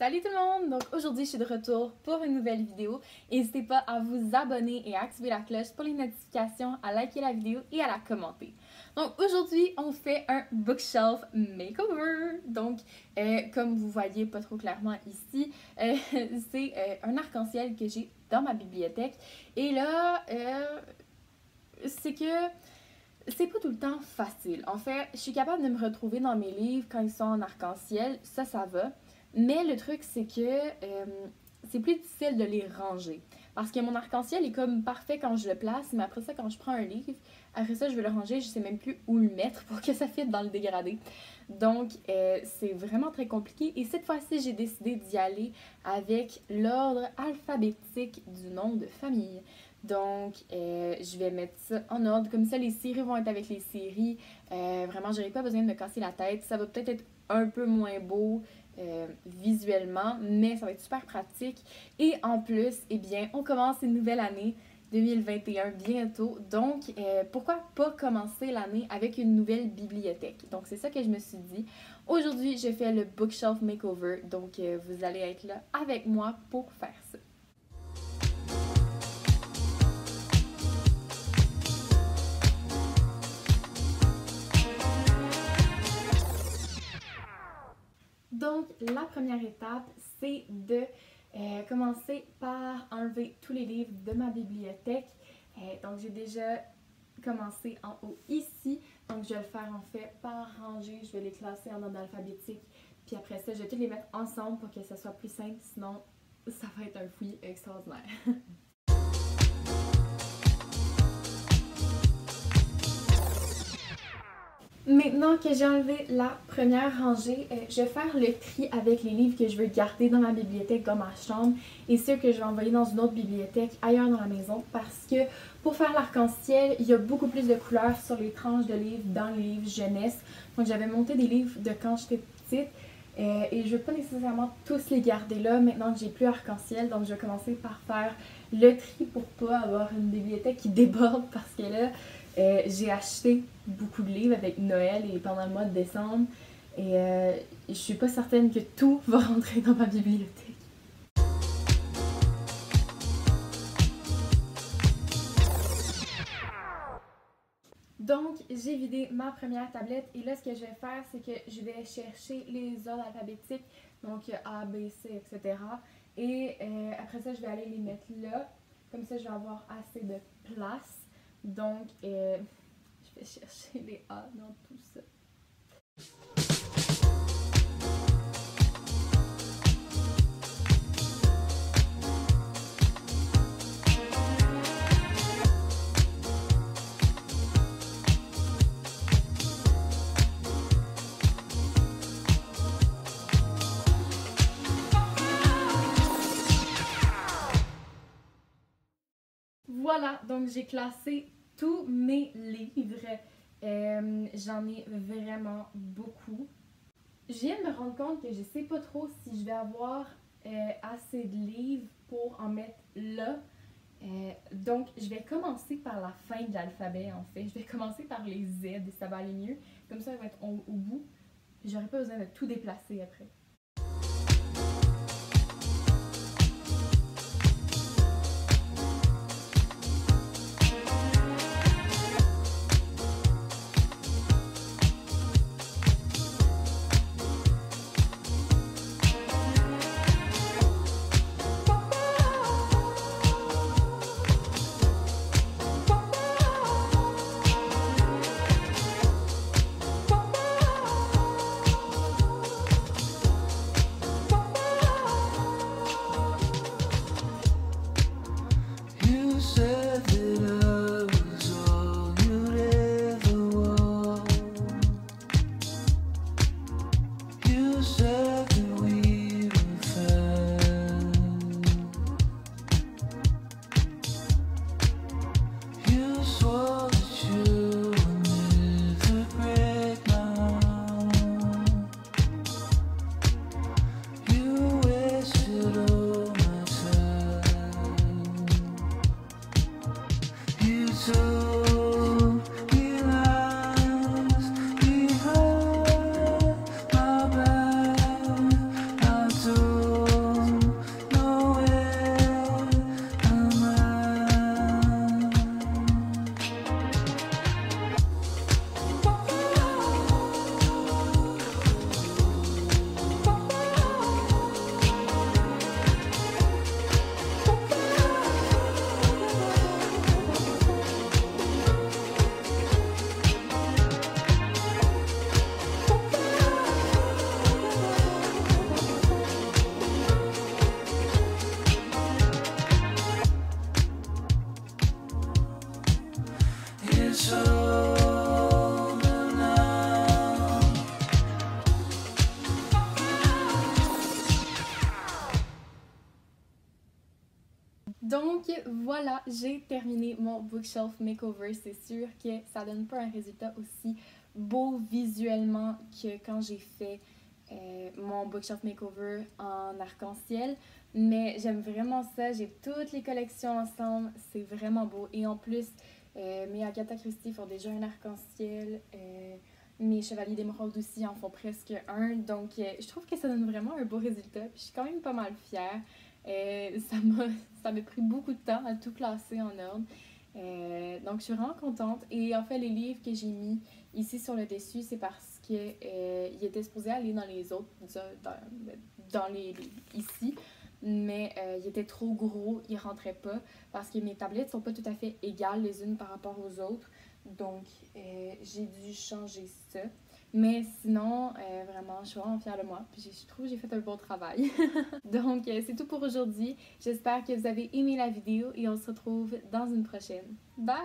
Salut tout le monde! Donc aujourd'hui, je suis de retour pour une nouvelle vidéo. N'hésitez pas à vous abonner et à activer la cloche pour les notifications, à liker la vidéo et à la commenter. Donc aujourd'hui, on fait un bookshelf makeover. Donc, euh, comme vous voyez pas trop clairement ici, euh, c'est euh, un arc-en-ciel que j'ai dans ma bibliothèque. Et là, c'est que c'est pas tout le temps facile. En fait, je suis capable de me retrouver dans mes livres quand ils sont en arc-en-ciel, ça, ça va. Mais le truc, c'est que euh, c'est plus difficile de les ranger. Parce que mon arc-en-ciel est comme parfait quand je le place, mais après ça, quand je prends un livre, après ça, je veux le ranger, je sais même plus où le mettre pour que ça fitte dans le dégradé. Donc, euh, c'est vraiment très compliqué. Et cette fois-ci, j'ai décidé d'y aller avec l'ordre alphabétique du nom de famille. Donc, euh, je vais mettre ça en ordre. Comme ça, les séries vont être avec les séries. vraiment, j'aurai pas besoin de me casser la tête. Ça va peut-être être un peu moins beau euh, visuellement, mais ça va être super pratique. Et en plus, eh bien, on commence une nouvelle année 2021 bientôt. Donc, euh, pourquoi pas commencer l'année avec une nouvelle bibliothèque? Donc, c'est ça que je me suis dit. Aujourd'hui, je fais le Bookshelf Makeover. Donc, euh, vous allez être là avec moi pour faire ça. La première étape, c'est de euh, commencer par enlever tous les livres de ma bibliothèque. Euh, donc, j'ai déjà commencé en haut ici. Donc, je vais le faire en fait par rangée. Je vais les classer en ordre alphabétique. Puis après ça, je vais tous les mettre ensemble pour que ça soit plus simple. Sinon, ça va être un fouillis extraordinaire. Maintenant que j'ai enlevé la première rangée, euh, je vais faire le tri avec les livres que je veux garder dans ma bibliothèque, dans ma chambre, et ceux que je vais envoyer dans une autre bibliothèque ailleurs dans la maison, parce que pour faire l'arc-en-ciel, il y a beaucoup plus de couleurs sur les tranches de livres dans les livres jeunesse. Donc j'avais monté des livres de quand j'étais petite, euh, et je ne veux pas nécessairement tous les garder là maintenant que j'ai plus arc-en-ciel, donc je vais commencer par faire le tri pour pas avoir une bibliothèque qui déborde, parce que là, euh, j'ai acheté beaucoup de livres avec Noël et pendant le mois de décembre. Et euh, je suis pas certaine que tout va rentrer dans ma bibliothèque. Donc, j'ai vidé ma première tablette et là, ce que je vais faire, c'est que je vais chercher les ordres alphabétiques, donc A, B, C, etc. Et euh, après ça, je vais aller les mettre là. Comme ça, je vais avoir assez de place. Donc, euh, je vais chercher les A dans tout ça. Voilà, donc j'ai classé tous mes livres. Euh, j'en ai vraiment beaucoup. Je viens de me rendre compte que je sais pas trop si je vais avoir euh, assez de livres pour en mettre là. Euh, donc, je vais commencer par la fin de l'alphabet en fait. Je vais commencer par les Z ça va aller mieux. Comme ça, il va être au, au bout. J'aurai pas besoin de tout déplacer après. so Donc voilà, j'ai terminé mon bookshelf makeover. C'est sûr que ça donne pas un résultat aussi beau visuellement que quand j'ai fait euh, mon bookshelf makeover en arc-en-ciel. Mais j'aime vraiment ça. J'ai toutes les collections ensemble. C'est vraiment beau. Et en plus, euh, mes Agatha Christie font déjà un arc-en-ciel. Euh, mes Chevaliers d'Émeraude aussi en font presque un. Donc, je trouve que ça donne vraiment un beau résultat. Puis je suis quand même pas mal fière. Ça m'a ça m'a pris beaucoup de temps à tout classer en ordre. donc, je suis vraiment contente. Et en fait, les livres que j'ai mis ici sur le dessus, c'est parce qu'il euh, était supposé aller dans les autres, dans, dans les, ici, mais euh, il était trop gros, il rentrait pas parce que mes tablettes sont pas tout à fait égales les unes par rapport aux autres. Donc, euh, j'ai dû changer ça. Mais sinon, vraiment, je suis vraiment fière de moi. Puis je trouve que j'ai fait un bon travail. Donc, c'est tout pour aujourd'hui. J'espère que vous avez aimé la vidéo et on se retrouve dans une prochaine. Bye!